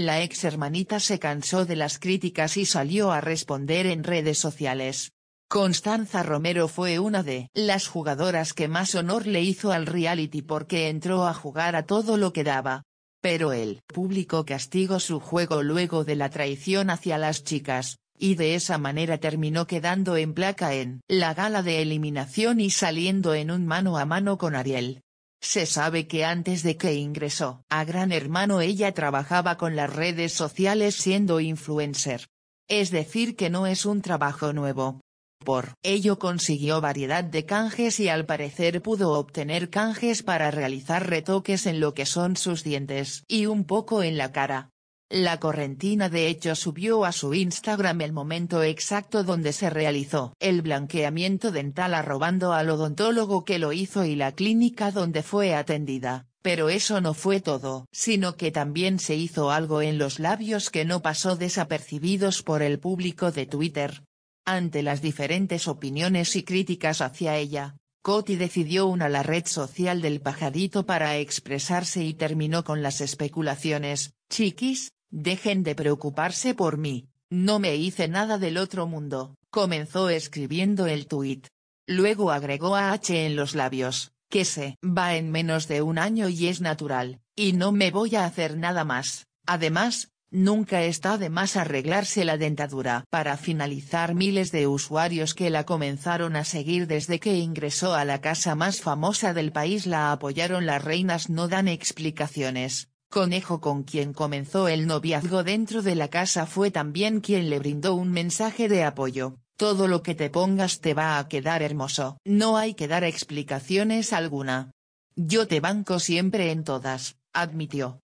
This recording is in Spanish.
La ex hermanita se cansó de las críticas y salió a responder en redes sociales. Constanza Romero fue una de las jugadoras que más honor le hizo al reality porque entró a jugar a todo lo que daba. Pero el público castigó su juego luego de la traición hacia las chicas, y de esa manera terminó quedando en placa en la gala de eliminación y saliendo en un mano a mano con Ariel. Se sabe que antes de que ingresó a Gran Hermano ella trabajaba con las redes sociales siendo influencer. Es decir que no es un trabajo nuevo. Por ello consiguió variedad de canjes y al parecer pudo obtener canjes para realizar retoques en lo que son sus dientes y un poco en la cara. La correntina de hecho subió a su Instagram el momento exacto donde se realizó el blanqueamiento dental arrobando al odontólogo que lo hizo y la clínica donde fue atendida, pero eso no fue todo, sino que también se hizo algo en los labios que no pasó desapercibidos por el público de Twitter. Ante las diferentes opiniones y críticas hacia ella, Coti decidió una la red social del pajarito para expresarse y terminó con las especulaciones, chiquis, Dejen de preocuparse por mí, no me hice nada del otro mundo, comenzó escribiendo el tuit. Luego agregó a H en los labios, que se va en menos de un año y es natural, y no me voy a hacer nada más, además, nunca está de más arreglarse la dentadura. Para finalizar miles de usuarios que la comenzaron a seguir desde que ingresó a la casa más famosa del país la apoyaron las reinas no dan explicaciones, Conejo con quien comenzó el noviazgo dentro de la casa fue también quien le brindó un mensaje de apoyo, todo lo que te pongas te va a quedar hermoso. No hay que dar explicaciones alguna. Yo te banco siempre en todas, admitió.